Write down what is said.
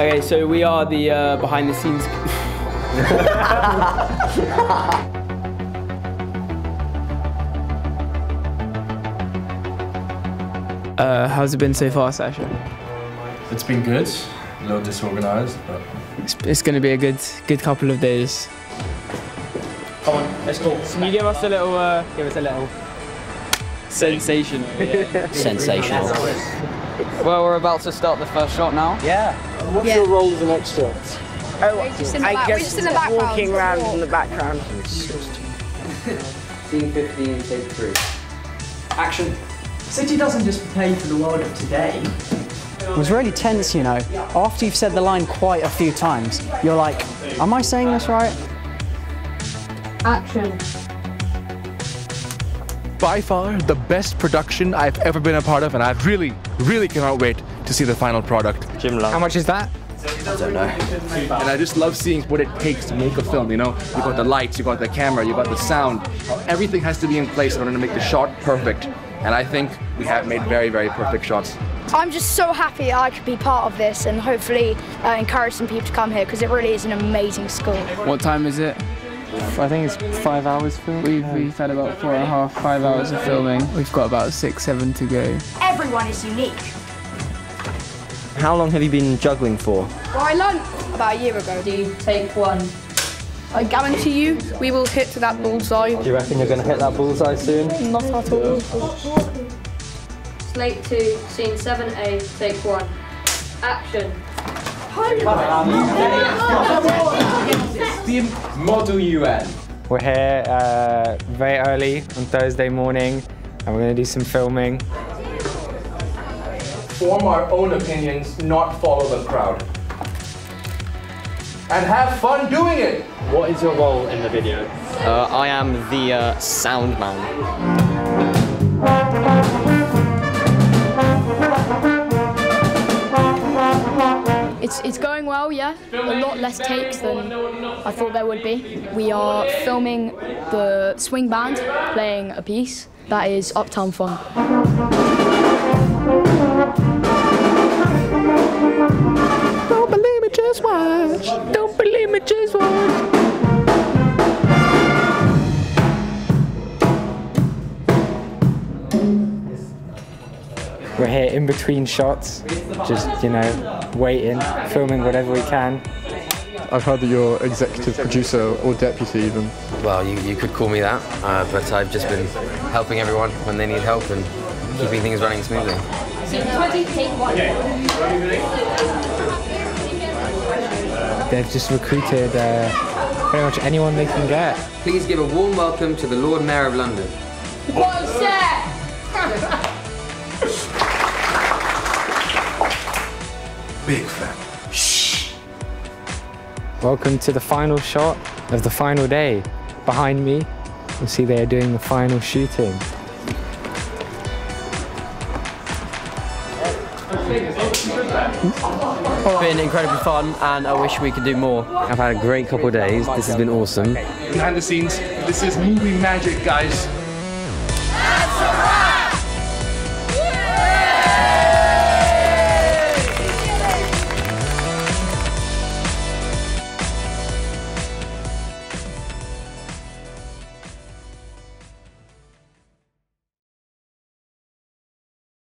Okay, so we are the uh, behind the scenes. uh, how's it been so far, Sasha? It's been good, a little disorganized, but It's, it's going to be a good, good couple of days. come on, let's go. Can you give us a little, uh, give us a little sensation? Sensational. Well, we're about to start the first shot now. What's your role as an extra? Oh, just in the back. We're just in the background. walking around in the background. Scene 15, take three. Action. City doesn't just play for the world of today. It was really tense, you know. After you've said the line quite a few times, you're like, am I saying this right? Action. by far the best production I've ever been a part of, and I've really, really cannot wait to see the final product. How much is that? I don't know. And I just love seeing what it takes to make a film. You know, you've got the lights, you've got the camera, you've got the sound. Everything has to be in place in order to make the shot perfect. And I think we have made very, very perfect shots. I'm just so happy that I could be part of this and hopefully uh, encourage some people to come here because it really is an amazing school. What time is it? I think it's five hours film. We've, we've had about four and a half, five hours of filming. We've got about six, seven to go. Everyone is unique. How long have you been juggling for? Well, I learned about a year ago. Do you take one? I guarantee you, we will hit that bullseye. Do you reckon you're going to hit that bullseye soon? Not at all. Slate 2, scene 7A, take 1. Action. Model UN. We're here uh, very early on Thursday morning and we're going to do some filming. Form our own opinions, not follow the crowd. And have fun doing it! What is your role in the video? Uh, I am the uh, sound man. It's, it's going well, yeah. A lot less takes than I thought there would be. We are filming the swing band playing a piece that is Uptown Funk. Don't believe me, just watch. Don't believe me, just watch. We're here in between shots, just, you know, waiting, filming whatever we can. I've heard that you're executive producer or deputy even. Well, you, you could call me that, uh, but I've just been helping everyone when they need help and keeping things running smoothly. Scene 20, take 1. They've just recruited uh, pretty much anyone they can get. Please give a warm welcome to the Lord Mayor of London. Big fan. Welcome to the final shot of the final day. Behind me, you'll see they are doing the final shooting. It's been incredibly fun and I wish we could do more. I've had a great couple of days. This has been awesome. Behind the scenes, this is movie magic, guys.